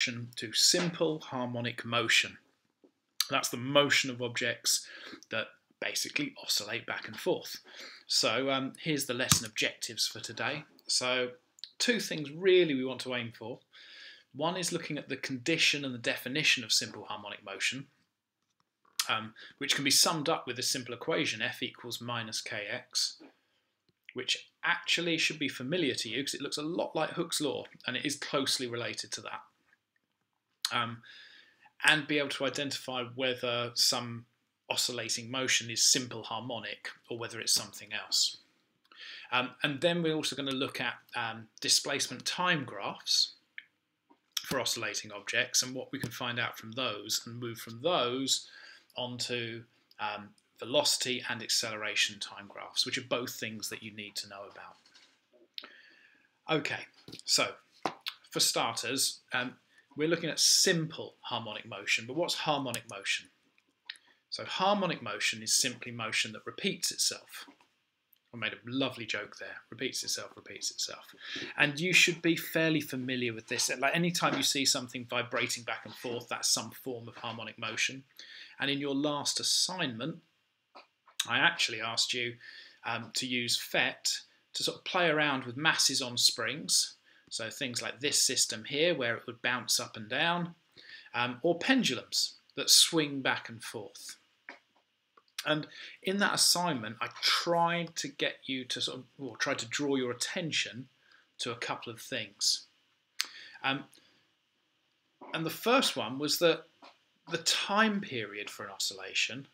to simple harmonic motion. That's the motion of objects that basically oscillate back and forth. So um, here's the lesson objectives for today. So two things really we want to aim for. One is looking at the condition and the definition of simple harmonic motion, um, which can be summed up with a simple equation, f equals minus kx, which actually should be familiar to you because it looks a lot like Hooke's law and it is closely related to that. Um, and be able to identify whether some oscillating motion is simple harmonic or whether it's something else. Um, and then we're also going to look at um, displacement time graphs for oscillating objects and what we can find out from those and move from those onto um, velocity and acceleration time graphs, which are both things that you need to know about. Okay, so for starters, um, we're looking at simple harmonic motion, but what's harmonic motion? So harmonic motion is simply motion that repeats itself. I made a lovely joke there. Repeats itself, repeats itself. And you should be fairly familiar with this. Like anytime you see something vibrating back and forth, that's some form of harmonic motion. And in your last assignment, I actually asked you um, to use PhET to sort of play around with masses on springs. So things like this system here, where it would bounce up and down, um, or pendulums that swing back and forth. And in that assignment, I tried to get you to sort of, or tried to draw your attention to a couple of things. Um, and the first one was that the time period for an oscillation.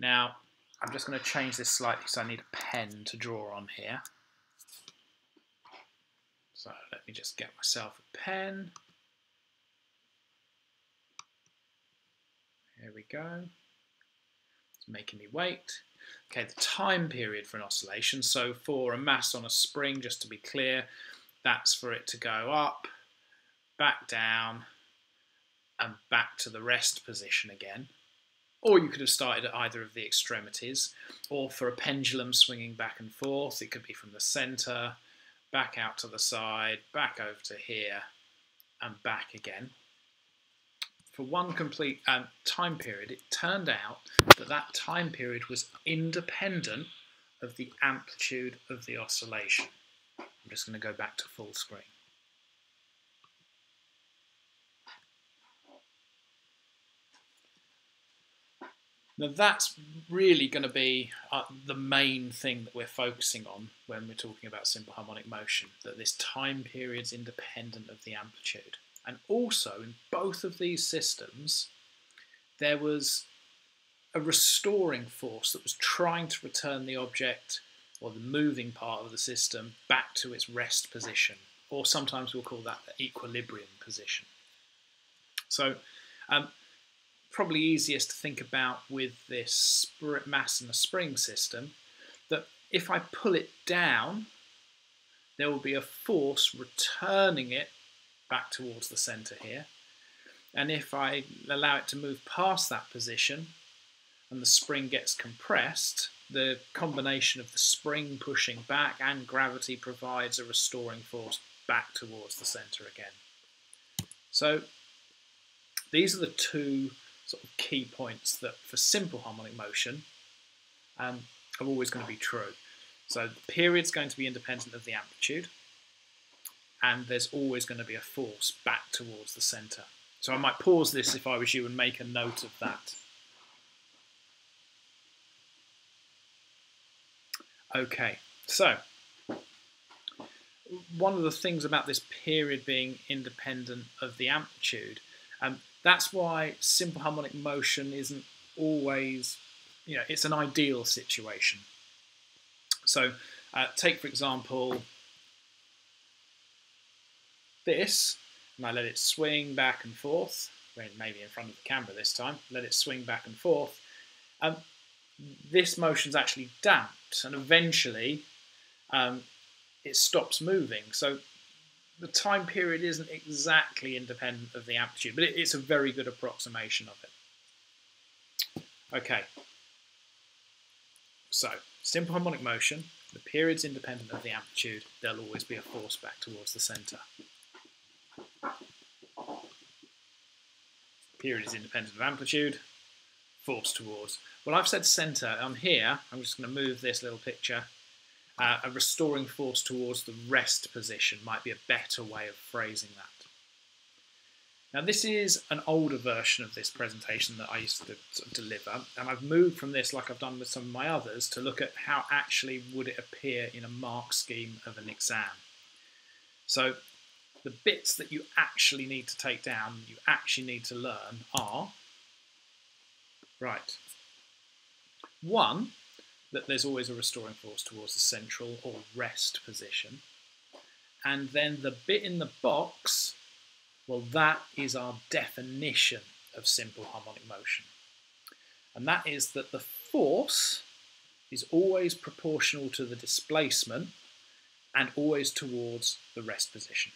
Now, I'm just going to change this slightly because I need a pen to draw on here. Just get myself a pen. Here we go. It's making me wait. Okay, the time period for an oscillation. So for a mass on a spring, just to be clear, that's for it to go up, back down, and back to the rest position again. Or you could have started at either of the extremities. Or for a pendulum swinging back and forth, it could be from the centre, back out to the side, back over to here, and back again for one complete um, time period, it turned out that that time period was independent of the amplitude of the oscillation. I'm just going to go back to full screen. Now that's really going to be uh, the main thing that we're focusing on when we're talking about simple harmonic motion, that this time period is independent of the amplitude. And also, in both of these systems, there was a restoring force that was trying to return the object or the moving part of the system back to its rest position, or sometimes we'll call that the equilibrium position. So, um, probably easiest to think about with this mass and a spring system that if I pull it down, there will be a force returning it back towards the center here. And if I allow it to move past that position and the spring gets compressed, the combination of the spring pushing back and gravity provides a restoring force back towards the center again. So these are the two sort of key points that for simple harmonic motion um, are always going to be true. So the period's going to be independent of the amplitude and there's always going to be a force back towards the centre. So I might pause this if I was you and make a note of that. Okay, so one of the things about this period being independent of the amplitude, um, that's why simple harmonic motion isn't always, you know, it's an ideal situation. So uh, take, for example, this, and I let it swing back and forth, maybe in front of the camera this time, let it swing back and forth, um, this motion's actually damped, and eventually um, it stops moving. So the time period isn't exactly independent of the amplitude, but it, it's a very good approximation of it. Okay. So, simple harmonic motion, the period's independent of the amplitude, there'll always be a force back towards the centre. period is independent of amplitude, force towards. Well, I've said centre on here. I'm just going to move this little picture. Uh, a restoring force towards the rest position might be a better way of phrasing that. Now this is an older version of this presentation that I used to sort of deliver and I've moved from this like I've done with some of my others to look at how actually would it appear in a mark scheme of an exam. So the bits that you actually need to take down, you actually need to learn are, right, one, that there's always a restoring force towards the central or rest position. And then the bit in the box well, that is our definition of simple harmonic motion. And that is that the force is always proportional to the displacement and always towards the rest position.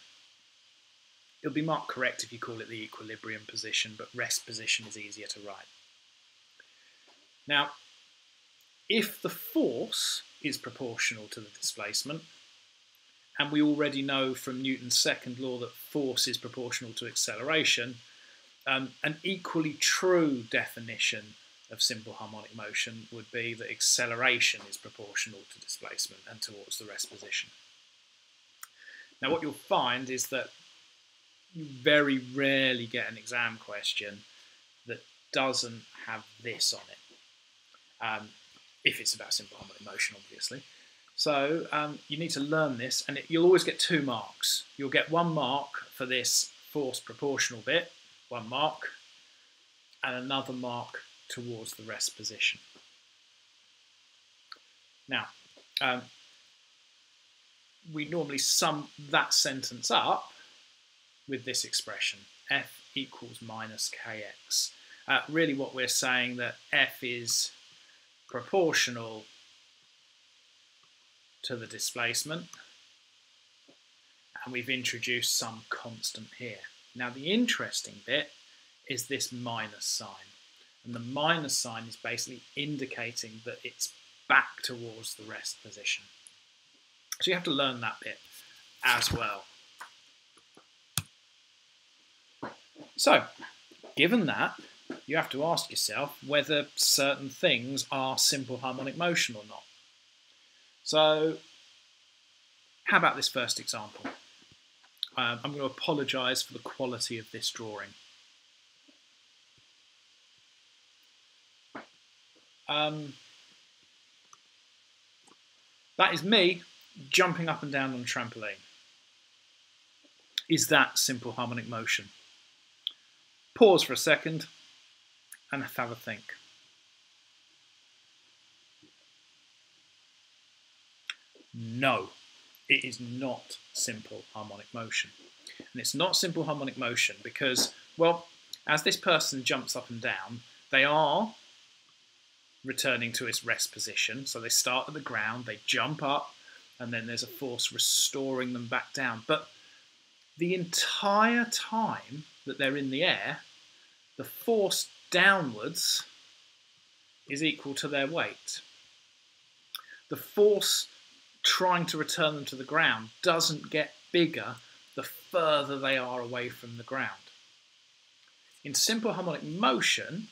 It'll be marked correct if you call it the equilibrium position, but rest position is easier to write. Now, if the force is proportional to the displacement, and we already know from Newton's second law that force is proportional to acceleration. Um, an equally true definition of simple harmonic motion would be that acceleration is proportional to displacement and towards the rest position. Now what you'll find is that you very rarely get an exam question that doesn't have this on it. Um, if it's about simple harmonic motion, obviously. So um, you need to learn this, and it, you'll always get two marks. You'll get one mark for this force proportional bit, one mark, and another mark towards the rest position. Now, um, we normally sum that sentence up with this expression, F equals minus kx. Uh, really what we're saying that F is proportional to the displacement and we've introduced some constant here. Now the interesting bit is this minus sign and the minus sign is basically indicating that it's back towards the rest position. So you have to learn that bit as well. So, given that, you have to ask yourself whether certain things are simple harmonic motion or not. So how about this first example? Um, I'm going to apologise for the quality of this drawing. Um, that is me jumping up and down on a trampoline. Is that simple harmonic motion? Pause for a second and have a think. No, it is not simple harmonic motion. And it's not simple harmonic motion because, well, as this person jumps up and down, they are returning to its rest position. So they start at the ground, they jump up, and then there's a force restoring them back down. But the entire time that they're in the air, the force downwards is equal to their weight. The force trying to return them to the ground doesn't get bigger the further they are away from the ground. In simple harmonic motion,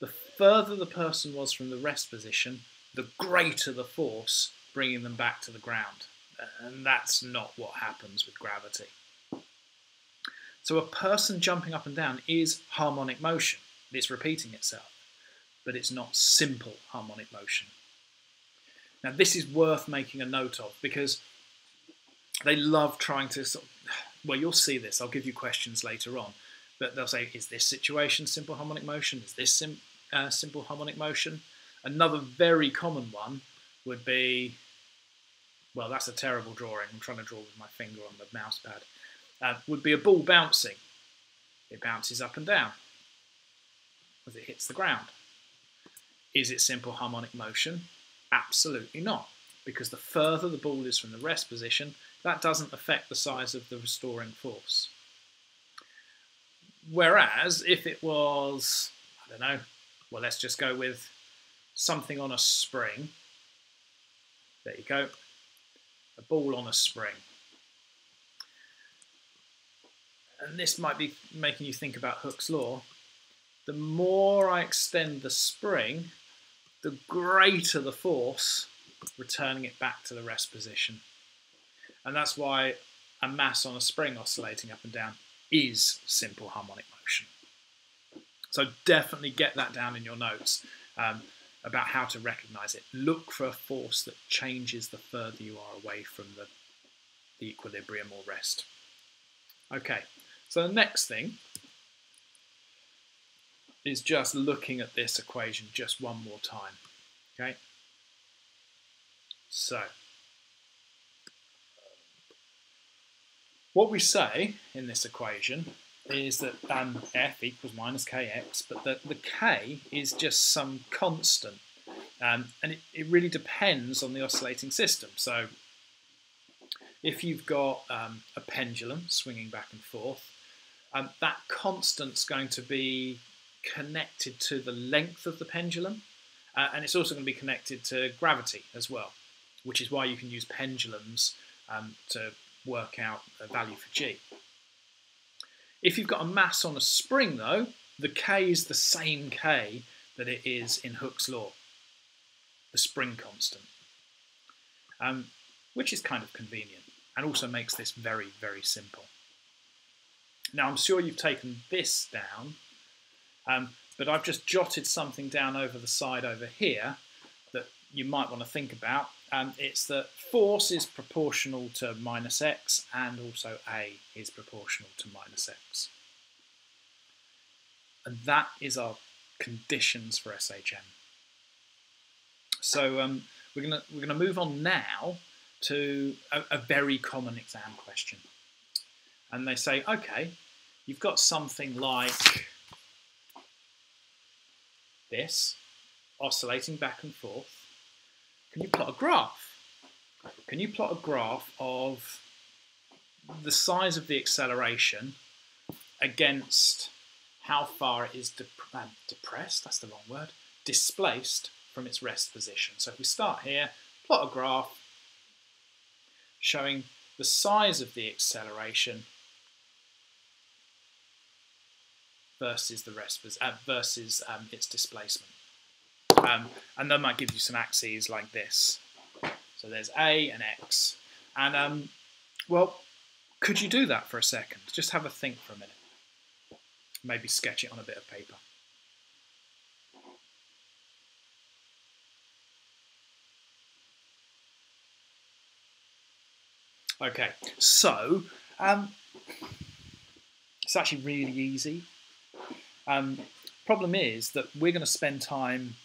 the further the person was from the rest position, the greater the force bringing them back to the ground. And that's not what happens with gravity. So a person jumping up and down is harmonic motion. It's repeating itself, but it's not simple harmonic motion. Now, this is worth making a note of because they love trying to. Well, you'll see this. I'll give you questions later on, but they'll say, "Is this situation simple harmonic motion? Is this sim, uh, simple harmonic motion?" Another very common one would be, well, that's a terrible drawing. I'm trying to draw with my finger on the mouse pad. Uh, would be a ball bouncing. It bounces up and down as it hits the ground. Is it simple harmonic motion? Absolutely not, because the further the ball is from the rest position, that doesn't affect the size of the restoring force. Whereas if it was, I don't know, well, let's just go with something on a spring. There you go, a ball on a spring. And this might be making you think about Hooke's law, the more I extend the spring, the greater the force returning it back to the rest position. And that's why a mass on a spring oscillating up and down is simple harmonic motion. So definitely get that down in your notes um, about how to recognize it. Look for a force that changes the further you are away from the, the equilibrium or rest. Okay, so the next thing is just looking at this equation just one more time. Okay, so what we say in this equation is that um, f equals minus kx, but the, the k is just some constant. Um, and it, it really depends on the oscillating system. So if you've got um, a pendulum swinging back and forth, um, that constant's going to be connected to the length of the pendulum, uh, and it's also going to be connected to gravity as well, which is why you can use pendulums um, to work out a value for g. If you've got a mass on a spring, though, the k is the same k that it is in Hooke's law, the spring constant, um, which is kind of convenient and also makes this very, very simple. Now, I'm sure you've taken this down, um, but I've just jotted something down over the side over here that you might want to think about. Um, it's that force is proportional to minus x and also A is proportional to minus x. And that is our conditions for SHM. So um, we're going we're gonna move on now to a, a very common exam question. And they say, okay, you've got something like this, oscillating back and forth can you plot a graph? Can you plot a graph of the size of the acceleration against how far it is um, depressed, that's the wrong word, displaced from its rest position. So if we start here, plot a graph showing the size of the acceleration versus the rest uh, versus um, its displacement. Um, and that give you some axes like this. So there's A and X. And, um, well, could you do that for a second? Just have a think for a minute. Maybe sketch it on a bit of paper. Okay, so um, it's actually really easy. Um, problem is that we're going to spend time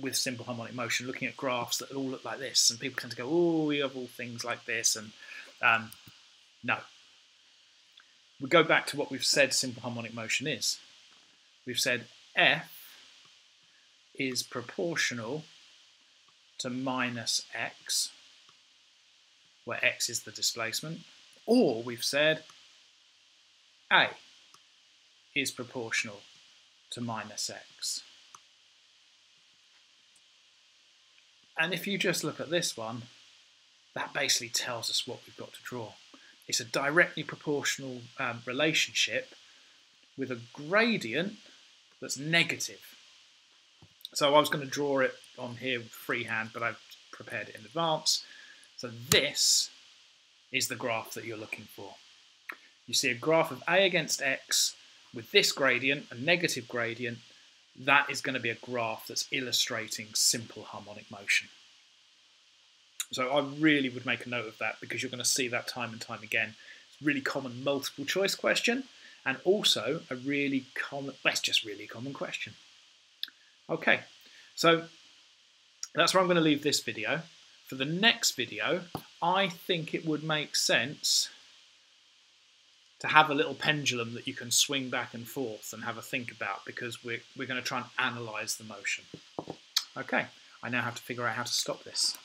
with simple harmonic motion, looking at graphs that all look like this, and people tend to go, "Oh, we have all things like this," and um, no. We go back to what we've said simple harmonic motion is. We've said f is proportional to minus x, where x is the displacement, or we've said a is proportional to minus x. And if you just look at this one, that basically tells us what we've got to draw. It's a directly proportional um, relationship with a gradient that's negative. So I was going to draw it on here freehand, but I've prepared it in advance. So this is the graph that you're looking for. You see a graph of A against X with this gradient, a negative gradient, that is going to be a graph that's illustrating simple harmonic motion. So I really would make a note of that because you're going to see that time and time again. It's a really common multiple choice question and also a really common, that's just really common question. Okay, so that's where I'm going to leave this video. For the next video, I think it would make sense to have a little pendulum that you can swing back and forth and have a think about because we're, we're going to try and analyze the motion. Okay, I now have to figure out how to stop this.